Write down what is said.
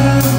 love.